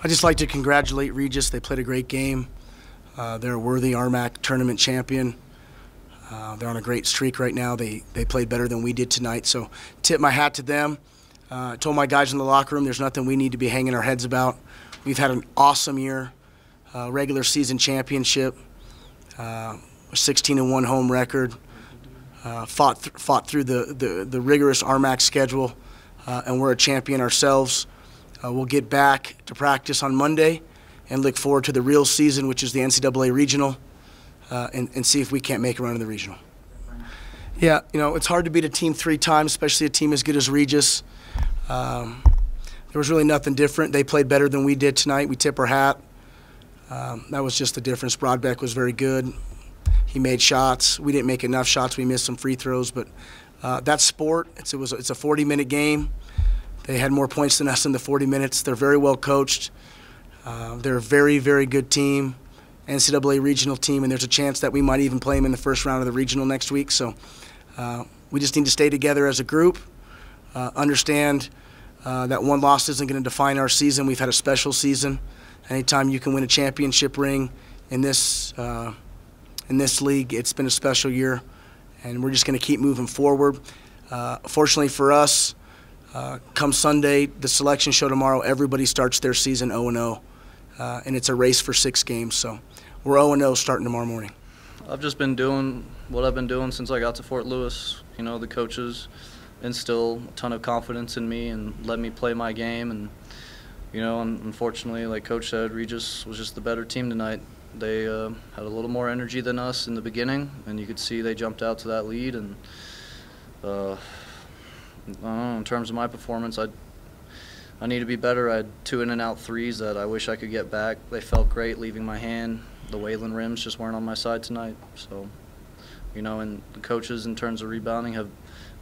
I'd just like to congratulate Regis. They played a great game. Uh, they're a worthy RMAC tournament champion. Uh, they're on a great streak right now. They, they played better than we did tonight. So tip my hat to them. Uh, I told my guys in the locker room there's nothing we need to be hanging our heads about. We've had an awesome year, uh, regular season championship, uh, 16 and one home record. Uh, fought th- fought through the, the, the rigorous RMAC schedule, uh, and we're a champion ourselves. Uh, we'll get back to practice on Monday, and look forward to the real season, which is the NCAA regional, uh, and, and see if we can't make a run in the regional. Yeah, you know it's hard to beat a team three times, especially a team as good as Regis. Um, there was really nothing different. They played better than we did tonight. We tip our hat. Um, that was just the difference. Broadbeck was very good. He made shots. We didn't make enough shots. We missed some free throws, but uh, that's sport. It's, it was it's a 40-minute game. They had more points than us in the 40 minutes. They're very well coached. Uh, they're a very very good team, NCAA regional team, and there's a chance that we might even play them in the first round of the regional next week. So uh, we just need to stay together as a group. Uh, understand uh, that one loss isn't going to define our season. We've had a special season. Anytime you can win a championship ring in this uh, in this league, it's been a special year, and we're just going to keep moving forward. Uh, fortunately for us, uh, come Sunday, the selection show tomorrow, everybody starts their season 0 0, uh, and it's a race for six games. So we're 0 0 starting tomorrow morning. I've just been doing what I've been doing since I got to Fort Lewis. You know, the coaches instill a ton of confidence in me and let me play my game. And you know, unfortunately, like Coach said, Regis was just the better team tonight. They uh, had a little more energy than us in the beginning, and you could see they jumped out to that lead. And uh, know, in terms of my performance, I I need to be better. I had two in and out threes that I wish I could get back. They felt great leaving my hand. The Whalen rims just weren't on my side tonight. So, you know, and the coaches in terms of rebounding have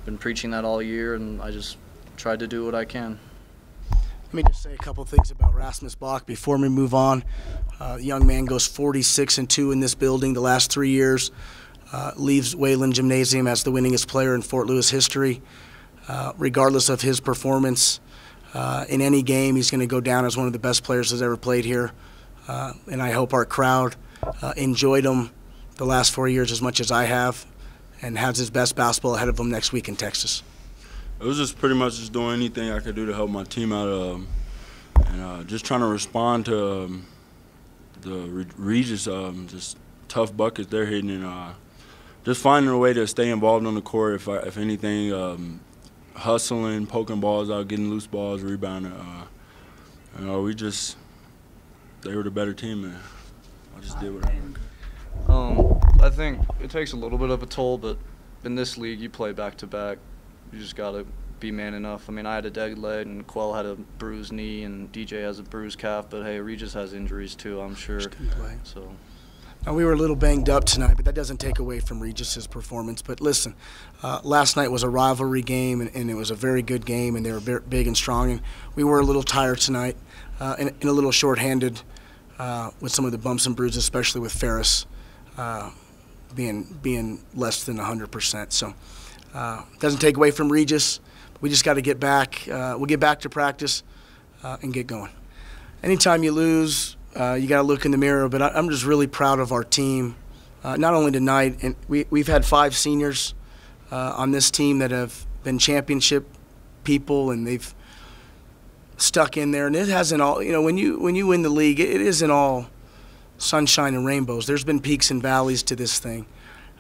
been preaching that all year, and I just tried to do what I can. Let me just say a couple things about Rasmus Bach before we move on. Uh, young man goes 46 and 2 in this building the last three years. Uh, leaves Whalen Gymnasium as the winningest player in Fort Lewis history. Uh, regardless of his performance uh, in any game, he's going to go down as one of the best players that's ever played here. Uh, and I hope our crowd uh, enjoyed him the last four years as much as I have and has his best basketball ahead of him next week in Texas. It was just pretty much just doing anything I could do to help my team out, um, and uh, just trying to respond to um, the Regis um, just tough buckets they're hitting, and just finding a way to stay involved on the court. If I, if anything, um, hustling, poking balls out, getting loose balls, rebounding. Uh, you know, we just they were the better team, and I just did what I could. Um, I think it takes a little bit of a toll, but in this league, you play back to back. You just got to be man enough. I mean, I had a dead leg, and Quell had a bruised knee, and DJ has a bruised calf. But hey, Regis has injuries too, I'm sure. So. Now, we were a little banged up tonight, but that doesn't take away from Regis's performance. But listen, uh, last night was a rivalry game, and, and, it was a very good game, and they were big and strong. And we were a little tired tonight, uh, and, and, a little shorthanded uh, with some of the bumps and bruises, especially with Ferris uh, being being less than 100%. So uh, doesn't take away from Regis. We just got to get back. Uh, we'll get back to practice and get going. Anytime you lose, uh, you got to look in the mirror. But I, am just really proud of our team. Uh, not only tonight, and we, we've had five seniors uh, on this team that have been championship people, and they've stuck in there. And it hasn't all. You know, when you when you win the league, it, isn't all sunshine and rainbows. There's been peaks and valleys to this thing.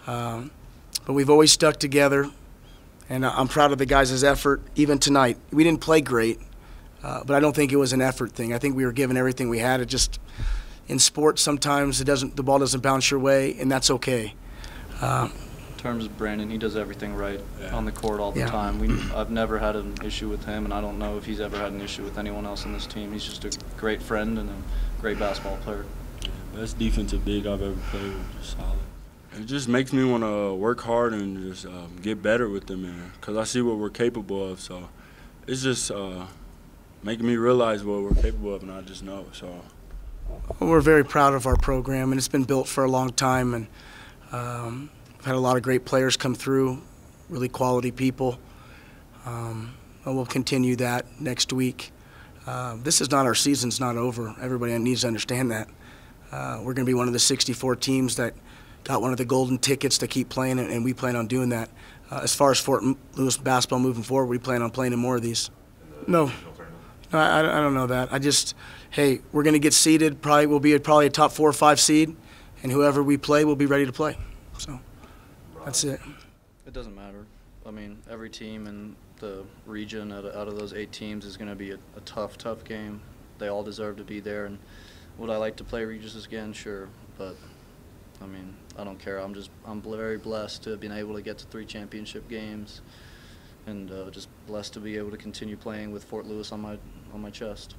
Um, but we've always stuck together and I'm proud of the guys' effort. Even tonight, we didn't play great, uh, but I don't think it was an effort thing. I think we were given everything we had. It just in sports sometimes it doesn't the ball doesn't bounce your way, and that's okay. Uh, in terms of Brandon, he does everything right yeah. on the court all the yeah. time. We, I've never had an issue with him, and I don't know if he's ever had an issue with anyone else on this team. He's just a great friend and a great basketball player. Best defensive big I've ever played with. Just solid it just makes me want to work hard and just um, get better with them, man. Because I see what we're capable of. So it's just uh, making me realize what we're capable of, and I just know. So we're very proud of our program, and it's been built for a long time. And um, we've had a lot of great players come through, really quality people. Um, and we'll continue that next week. Uh, this is not our season's not over. Everybody needs to understand that. Uh, we're going to be one of the 64 teams that got one of the golden tickets to keep playing, and, and we plan on doing that. Uh, as far as Fort Lewis basketball moving forward, we plan on playing in more of these. No, no, I, I don't know that. I just, hey, we're going to get seeded. Probably we'll be a, probably a top four or five seed, and whoever we play we'll be ready to play. So that's it. It doesn't matter. I mean, every team in the region out of, out of those eight teams is going to be a, a tough, tough game. They all deserve to be there. And would I like to play Regis again? Sure, but I mean, I don't care. I'm just I'm very blessed to have been able to get to three championship games, and uh, just blessed to be able to continue playing with Fort Lewis on my on my chest.